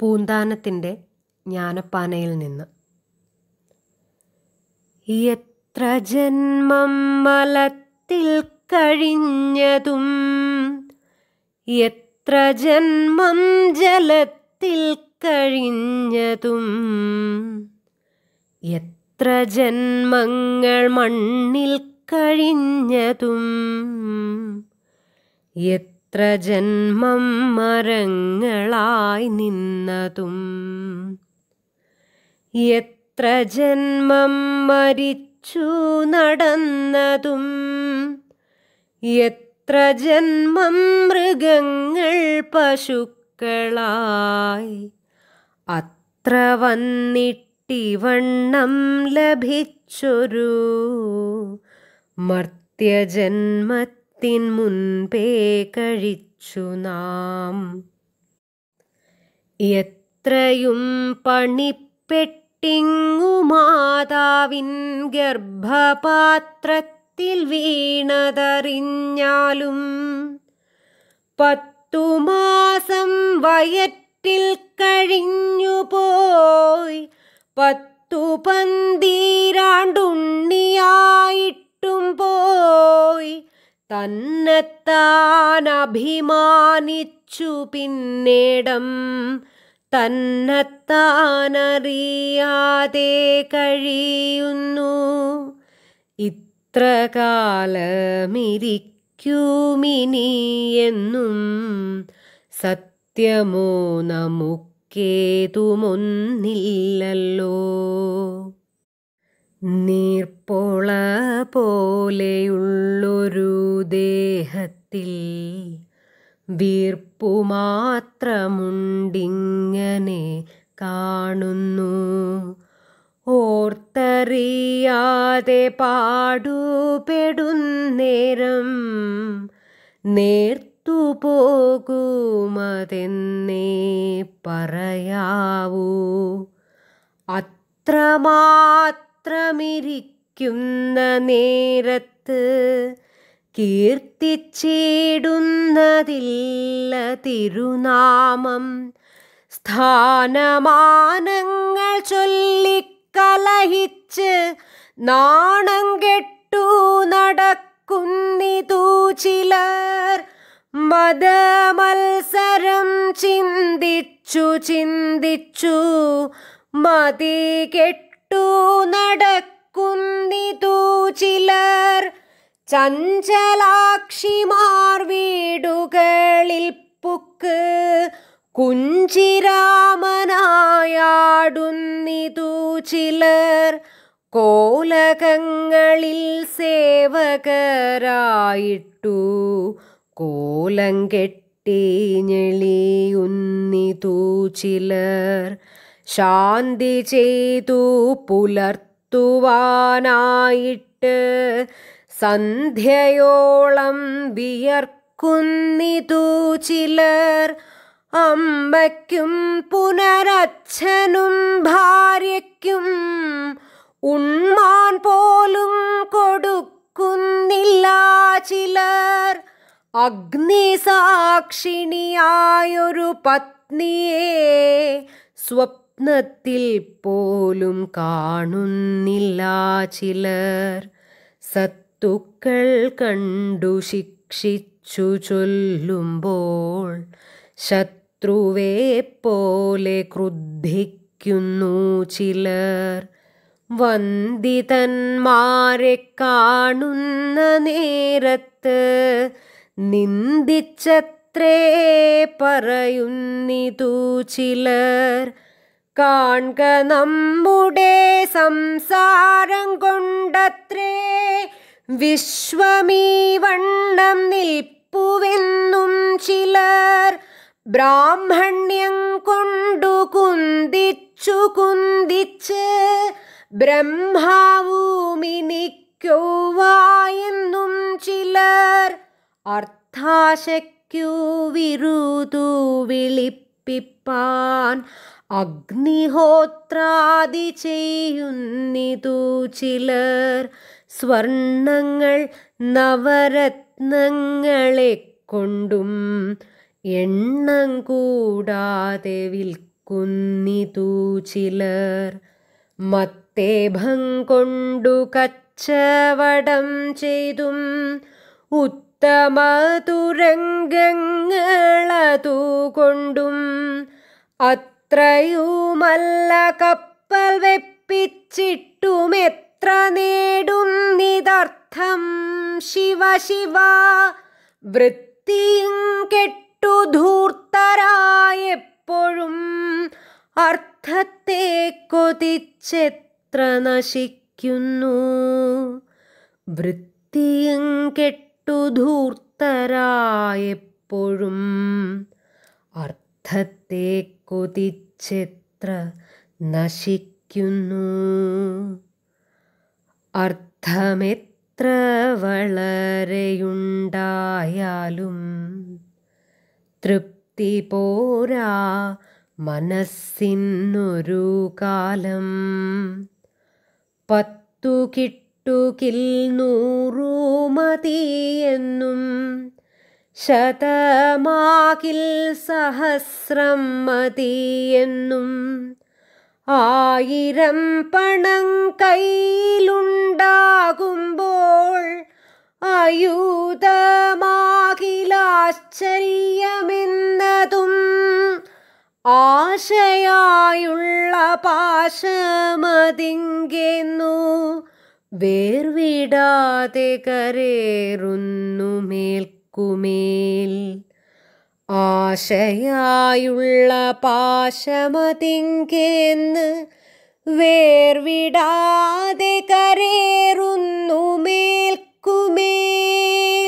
പൂന്താനത്തിന്റെ ജ്ഞാനപ്പാനയിൽ നിന്ന്. എത്ര ജന്മം മലത്തിൽ കഴിഞ്ഞതും എത്ര ജന്മം ജലത്തിൽ കഴിഞ്ഞതും എത്ര ജന്മങ്ങൾ മണ്ണിൽ കഴിഞ്ഞതും എത്ര ജന്മം മരങ്ങളായി നിന്നതും. എത്ര ജന്മം മരിച്ചു നടന്നതും. എത്ര ജന്മം മൃഗങ്ങൾ പശുക്കളായി. അത്ര വന്നിട്ടിവണ്ണം ലഭിച്ചൊരു മർത്യജന്മത്തിൻ മുൻപേ കഴിച്ചു നാം. എത്രയും പണിപ്പെട്ടിങ്ങു മാതാവിൻ ഗർഭപാത്രത്തിൽ വീണതറിഞ്ഞാലും പത്തു മാസം വയറ്റിൽ കഴിഞ്ഞു പോയി പത്തു അഭിമാനിച്ചു പിന്നേടം തന്നെത്താനറിയാതെ കഴിയുന്നു. ഇത്ര കാലമിരിക്കുമിനി എന്നും സത്യമോ നമുക്കേതുമൊന്നില്ലല്ലോ. നീർപ്പോള പോലെയുള്ളൊരു ദേഹത്തിൽ വീർപ്പു മാത്രമുണ്ടിങ്ങനെ കാണുന്നു. ഓർത്തറിയാതെ പാടുപെടുന്നേരം നേർത്തുപോകുമതെന്നേ പറയാവൂ. പറയാവൂ അത്രമാത്രമിരിക്കുന്ന നേരത്ത് കീർത്തിച്ചേടുന്നതില്ല തിരുനാമം. സ്ഥാനമാനങ്ങൾ ചൊല്ലിക്കലഹിച്ച് നാണം കെട്ടു നടക്കുന്നിതു ചിലർ. മതമത്സരം ചിന്തിച്ചു ചിന്തിച്ചു മതി കെട്ടു നടക്കുന്നിതു ചിലർ. ചഞ്ചലാക്ഷിമാർ വീടുകളിൽ പുക്ക് കുഞ്ചിരാമനായാടുന്നിതു ചിലർ. കോലകങ്ങളിൽ സേവകരായിട്ടു കോലം കെട്ടി ഞെളിയുന്നിതു ചിലർ. ശാന്തി ചെയ്തു പുലർത്തുവാനായിട്ട് സന്ധ്യയോളം വിയർക്കുന്നിതു ചിലർ. അമ്മയ്ക്കും പുനരച്ഛനും ഭാര്യയ്ക്കും ഉണ്മാൻ പോലും കൊടുക്കുന്നില്ല ചിലർ. അഗ്നിസാക്ഷിണിയായൊരു പത്നിയെ സ്വപ്നത്തിൽ പോലും കാണുന്നില്ല ചിലർ. സത്തുക്കൾ കണ്ടു ശിക്ഷിച്ചു ചൊല്ലുമ്പോൾ ശത്രുവേ പോലെ ക്രുദ്ധിക്കുന്നു ചിലർ. വന്ദിതന്മാരെ കാണുന്ന നേരത്ത് നിന്ദിച്ചത്രേ പറയുന്നിതു ചിലർ. കാൺക നമ്മുടെ സംസാരം കൊണ്ടത്രേ. വിശ്വമീ വണ്ണം നിൽപ്പുവെന്നും ചിലർ ബ്രാഹ്മണ്യം കൊണ്ടു കുന്തിച്ചു കുന്തിച്ച് ബ്രഹ്മാവൂമിനിക്കോവായെന്നും ചിലർ അർത്ഥാശക്യു വിരുതു വിളിപ്പിപ്പാൻ അഗ്നിഹോത്രാദി ചെയ്യുന്നിതു ചിലർ. സ്വർണങ്ങൾ നവരത്നങ്ങളെ കൊണ്ടും എണ്ണം കൂടാതെ വിൽക്കുന്നിതു ചിലർ. മത്തേഭം കൊണ്ടു കച്ചവടം ചെയ്തും ഉത്തമ തുരങ്കങ്ങളതു കൊണ്ടും അത്രയുമല്ല കപ്പൽ വെപ്പിച്ചിട്ടുമെത്ര നേടുന്നിതർത്ഥം നേടും നിതർത്ഥം. ശിവ ശിവ വൃത്തിയും കെട്ടു ധൂർത്തരായെപ്പോഴും അർത്ഥത്തെ കൊതിച്ചെത്ര നശിക്കുന്നു. വൃത്തിയും കെട്ടു ധൂർത്തരായെപ്പോഴും അർത്ഥത്തെ കൊതിച്ചെത്ര നശിക്കുന്നു? അർത്ഥമെത്ര വളരെയുണ്ടായാലും തൃപ്തി പോരാ മനസ്സിനൊരു കാലം. പത്തു കിട്ടുകിൽ നൂറു മതിയെന്നും ശതമാകിൽ സഹസ്രം മതിയെന്നും ആയിരം പണം കയ്യിലുണ്ടാകുമ്പോൾ ആയുധമാകിലാശ്ചര്യമെന്നതും ആശയായുള്ള പാശമതിങ്കെന്നു വേർവിടാതെ കരേറുന്നു മേൽക്കുമേൽ ആശയായുള്ള പാശമതിങ്കെന്ന് വേർവിടാതെ കരേറുന്നു മേൽക്കുമേൽ.